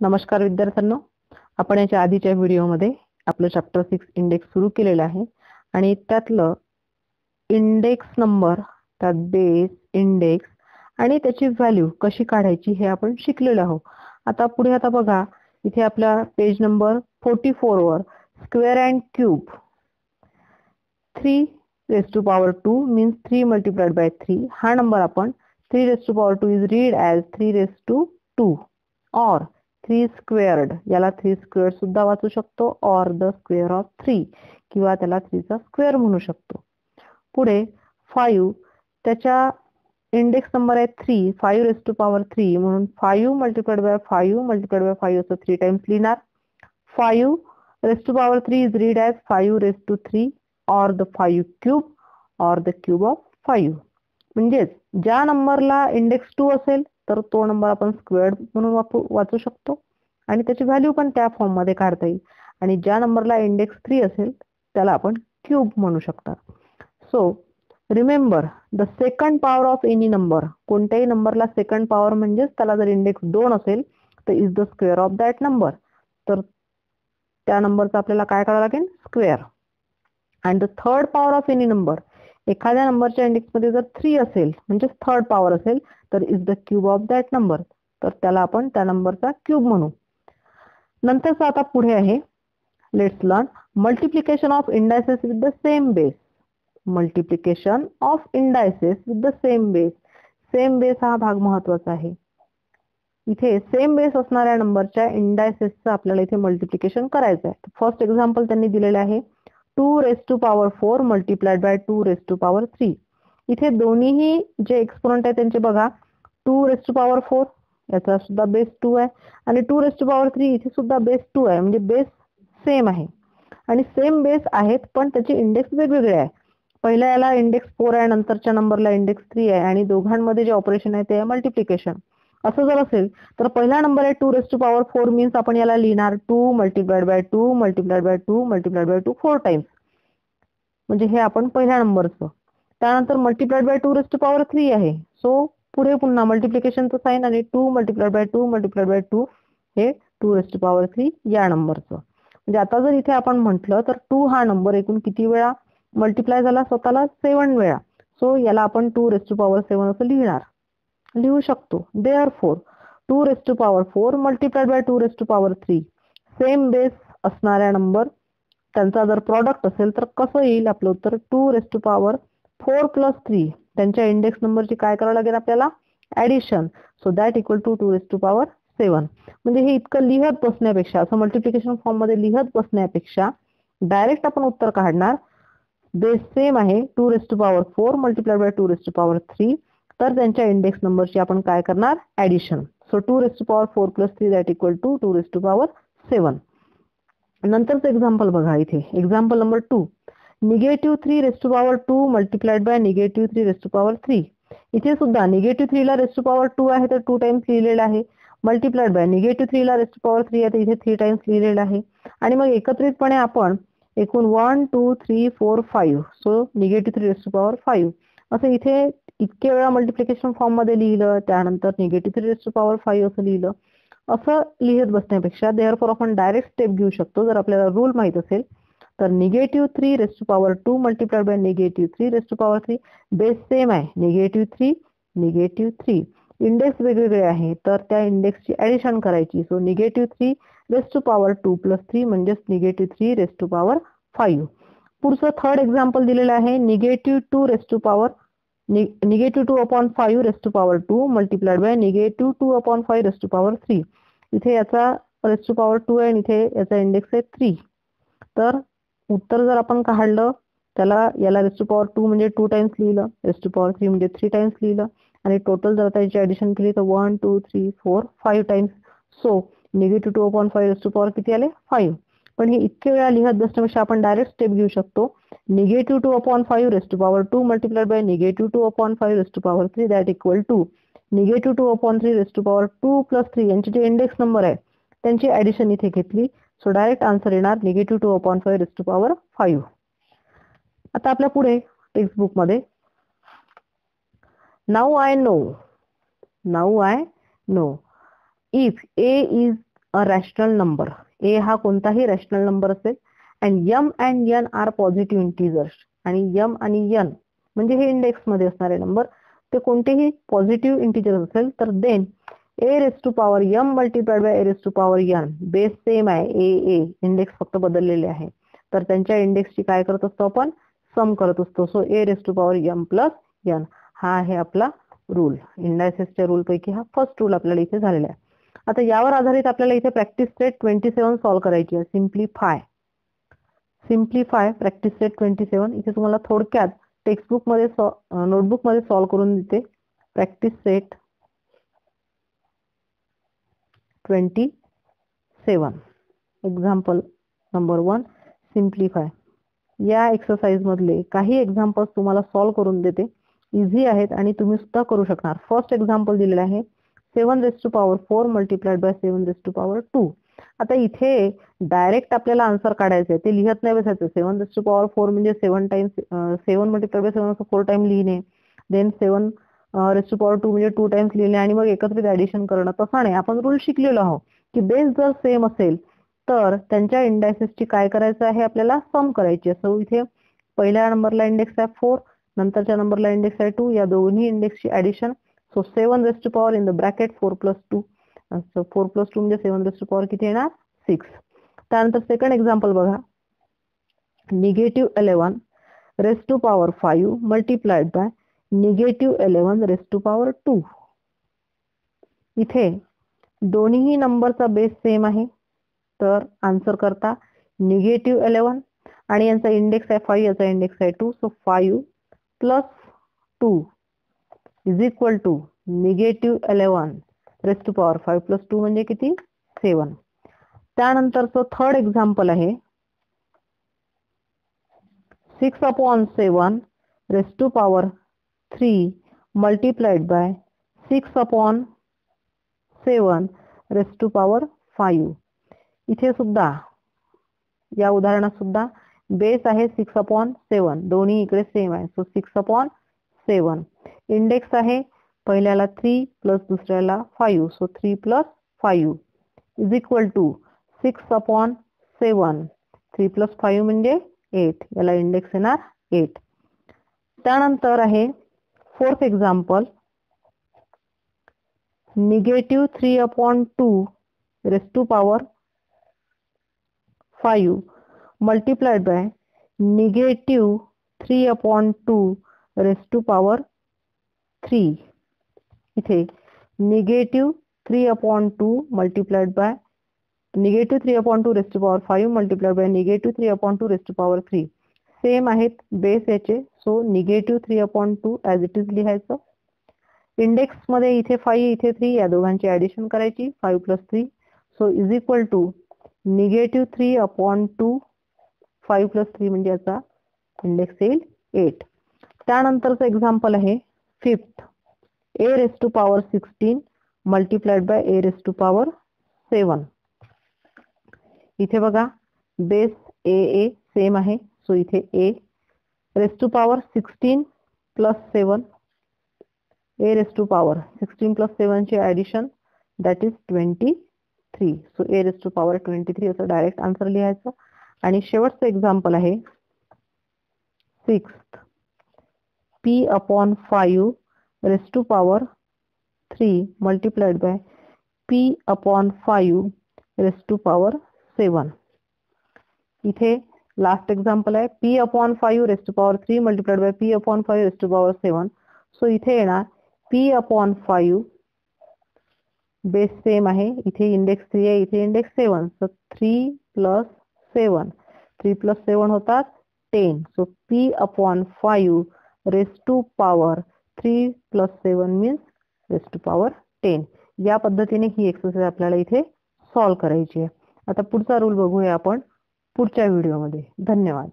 नमस्कार विद्यार्थ्यांनो. आपण याच्या आधीच्या व्हिडिओमध्ये आपलं चॅप्टर सिक्स इंडेक्स सुरू केलेलं आहे आणि त्यातलं इंडेक्स नंबर त्यात बेस इंडेक्स आणि त्याची व्हॅल्यू कशी काढायची हे आपण शिकलेलो आहोत. आता पुढे आता बघा इथे आपल्या पेज नंबर फोर्टी फोर वर square and cube three raise to power two means three multiplied by three हा नंबर आपण three raise to power two is read as three raise to two or three squared याला three square सुद्धा वाचू शकतो or the square of three किंवा त्याला थ्रीचा square म्हणू शकतो. पुढे फाईव्ह त्याच्या इंडेक्स नंबर आहे three five raise to power three म्हणून five multiplied by five multiplied by five असं थ्री टाइम्स लिहिणार. Five raise to power three is read as five raise to three or the five cube or the cube of five म्हणजेच ज्या नंबरला index to असेल तर तो number आपण squared म्हणून वाचू शकतो. आणि त्याची व्हॅल्यू पण त्या फॉर्ममध्ये काढता येईल. आणि ज्या नंबरला इंडेक्स थ्री असेल त्याला आपण क्यूब म्हणू शकता. So remember the second power of any number कोणत्याही नंबरला सेकंड पॉवर म्हणजेच त्याला जर इंडेक्स दोन असेल तर is the square of that number तर त्या नंबरचा आपल्याला काय करावं लागेल? Square and the third power of any number एखाद्या नंबरच्या इंडेक्समध्ये जर थ्री असेल म्हणजे थर्ड पॉवर असेल तर is the cube of that number तर त्याला आपण त्या नंबरचा क्यूब म्हणू. नंतरचा आता पुढे आहे. Let's learn multiplication of indices with the same base multiplication of indices with the same base same base हा भाग महत्त्वाचा आहे. इथे सेम बेस असणाऱ्या नंबरच्या इंडायसेसचं आपल्याला इथे मल्टिप्लिकेशन करायचं आहे फर्स्ट एक्झाम्पल त्यांनी दिलेलं आहे. Two raise to power four multiplied by two raise to power three इथे दोन्हीही जे एक्सपोनंट आहे त्यांचे बघा two raise to power four याचा सुद्धा बेस टू आहे. आणि two raise to power three इथे सुद्धा बेस टू आहे म्हणजे बेस सेम आहे. आणि सेम बेस आहेत पण त्याचे इंडेक्स वेगवेगळे आहे. पहिल्या याला इंडेक्स फोर आहे नंतरच्या नंबरला इंडेक्स थ्री आहे. आणि दोघांमध्ये जे ऑपरेशन आहे ते आहे मल्टिप्लिकेशन असं जर असेल तर पहिला नंबर आहे two raise to power four means आपण याला लिहिणार two multiplied by two multiplied by two multiplied by two four times म्हणजे हे आपण पहिल्या नंबरचं त्यानंतर multiplied by two raise to power three आहे. सो पुढे पुन्हा मल्टिप्लिकेशनचं साईन आणि two multiplied by two multiplied by two हे two raise to power three या नंबरचं म्हणजे आता जर इथे आपण म्हटलं तर टू हा नंबर एकूण किती वेळा मल्टिप्लाय झाला? स्वतःला सेवन वेळा. सो याला आपण two raise to power seven असं लिहिणार. लिहू शकतो. Therefore two raise to power four multiplied by two raise to power three same base असणाऱ्या नंबर त्यांचा जर प्रॉडक्ट असेल तर कसं येईल? आपलं उत्तर two raise to power four plus three त्यांच्या इंडेक्स नंबरची काय करावं लागेल आपल्याला? Addition so that equal to two raise to power seven म्हणजे हे इतकं लिहत बसण्यापेक्षा असं मल्टिप्लिकेशन फॉर्ममध्ये लिहत बसण्यापेक्षा डायरेक्ट आपण उत्तर काढणार. बेस सेम आहे. Two raise to power four multiplied by two raise to power three तर त्यांच्या इंडेक्स नंबरची आपण काय करणार? Addition so two raise to power four plus three that equal to two raise to power seven नंतरचं example बघा इथे. Example number two negative three raise to power two multiplied by negative three raise to power three इथे सुद्धा negative थ्रीला raise to power two आहे तर two times लिहिलेलं आहे. मल्टिप्लाइड बाय निगेटिव्ह थ्रीला रेस टू पॉवर थ्री आहे तर इथे थ्री टाइम्स लिहिलेलं आहे. आणि मग एकत्रितपणे आपण एकूण one two three four five so negative three raise to power five असं इथे इतके वेळा मल्टिप्लिकेशन फॉर्ममध्ये लिहिलं त्यानंतर negative three two power five असं लिहिलं. असं लिहित बसण्यापेक्षा देअर फॉर आपण डायरेक्ट स्टेप घेऊ शकतो. जर आपल्याला रूल माहीत असेल तर negative three raise to power two multiplied by negative three raise to power three base same आहे. Negative three negative three index वेगवेगळे आहे तर त्या इंडेक्सची ऍडिशन करायची. So negative three raise to power two plus three म्हणजेच negative three raise to power five पुढचं third example दिलेलं आहे. Negative two raise to power negative two upon five raised to power two multiplied by negative two upon five raised to power three इथे याचा race to power two आहे आणि इथे याचा index आहे थ्री तर उत्तर जर आपण काढलं त्याला याला रेस टू पॉवर टू म्हणजे टू टाइम्स लिहिलं रेस्ट टू पॉवर थ्री म्हणजे थ्री टाइम्स लिहिलं आणि टोटल जर आता याची ऍडिशन केली तर one two three four five times so negative two upon five raise to power किती आले? फाईव्ह पण हे इतके वेळा लिहत बसण्यापेक्षा आपण डायरेक्ट स्टेप घेऊ शकतो. Negative two upon five raised to power two multiplied by negative two upon five raised to power three that equal to negative two upon three raise to power two plus three यांचे जे index number आहे त्यांची addition इथे घेतली. So direct answer येणार negative two upon five raise to power five आता आपल्या पुढे टेक्स्टबुकमध्ये now I know now I know if a is a rational number A हा कोणताही रॅशनल नंबर असेल and M and N are positive integers आणि M आणि N म्हणजे हे इंडेक्समध्ये असणारे नंबर ते कोणतेही पॉझिटिव्ह इंटिजर असेल तर then a raise to power m multiplied by a raise to power n base same आहे ए ए इंडेक्स फक्त बदललेले आहे. तर त्यांच्या इंडेक्सची काय करत असतो आपण? सम करत असतो. So a raise to power m plus n हा आहे आपला रूल इंडायसेसच्या रूल पैकी हा फर्स्ट रूल आपल्याला इथे झालेला आहे. आता यावर आधारित आपल्याला इथे practice set twenty seven solve करायची आहे. Simplify simplify practice set twenty seven इथे तुम्हाला थोडक्यात टेक्स्टबुकमध्ये नोटबुकमध्ये सॉल्व्ह करून देते. Practice set twenty seven example number one simplify या एक्सरसाइज मधले काही एक्झाम्पल्स तुम्हाला सॉल्व्ह करून देते. इझी आहेत आणि तुम्ही सुद्धा करू शकणार. फर्स्ट एक्झाम्पल दिलेलं आहे. Seven raise to power four multiplied by seven raise to power two आता इथे डायरेक्ट आपल्याला आन्सर काढायचे ते लिहत नाही बसायचं. Seven raise to power four म्हणजे seven time seven multiplied by seven four time लिहिणे. Then seven raise to power two म्हणजे टू टाइम्स लिहिणे आणि मग एकत्रित ऍडिशन करणं. तसं नाही. आपण रूल शिकलेलो आहोत की बेस जर सेम असेल तर त्यांच्या इंडायसेसची काय करायचं आहे आपल्याला? सम करायची असं इथे पहिल्या नंबरला इंडेक्स आहे फोर नंतरच्या नंबरला इंडेक्स आहे टू या दोन्ही इंडेक्सची addition so seven raise to power in the bracket four plus two four plus two म्हणजे सेवन प्लस टू पॉवर किती येणार? सिक्स त्यानंतर सेकंड एक्झाम्पल बघा. Negative eleven raise to power five multiplied by negative eleven raise to power two इथे दोन्हीही नंबरचा base same आहे. तर आन्सर करता निगेटिव्ह इलेव्हन आणि यांचा इंडेक्स आहे फाईव्ह याचा इंडेक्स आहे two so five plus two is equal to negative eleven raise to power five plus two म्हणजे किती? सेवन त्यानंतरचं थर्ड एक्झाम्पल आहे six upon seven raise to power three multiplied by six upon seven raise to power five इथे सुद्धा या उदाहरणात सुद्धा base आहे सिक्स अपॉन सेवन दोन्ही इकडे सेम आहे. So six upon seven index आहे पहिल्याला थ्री प्लस दुसऱ्याला five so three plus five is equal to six upon seven three plus five म्हणजे एट याला इंडेक्स येणार एट त्यानंतर आहे fourth example negative three upon two raise to power five multiplied by negative three upon two raise to power three इथे negative three upon two multiplied by negative three upon two raised power five multiplied by negative three upon two raised power three same आहेत base याचे. So negative three upon two as it is लिहायचं. इंडेक्समध्ये इथे five इथे three या दोघांची addition करायची. Five plus three so is equal to negative three upon two five plus three म्हणजे याचा इंडेक्स येईल एट त्यानंतरचं एक्झाम्पल आहे fifth a raise to power sixteen multiplied by a raise to power seven इथे बघा base a a same आहे. So इथे a raise to power sixteen plus seven a raise to power sixteen plus सेवनचे addition that is twenty three so a raise to power twenty three असं direct answer लिहायचं. आणि शेवटचं example आहे. Six p upon five raise to power three multiplied by p upon five raise to power seven इथे last example आहे. P upon five raise to power three multiplied by p upon five raise to power seven so इथे येणार p upon five base same आहे. इथे index three आहे. इथे index seven so three plus seven three plus seven होतात ten so p upon five raise to power three plus seven means raise to power ten. या पद्धतीने ही exercise आपल्याला इथे solve करायची आहे. आता पुढचा रूल बघूया आपण पुढच्या व्हिडिओमध्ये धन्यवाद.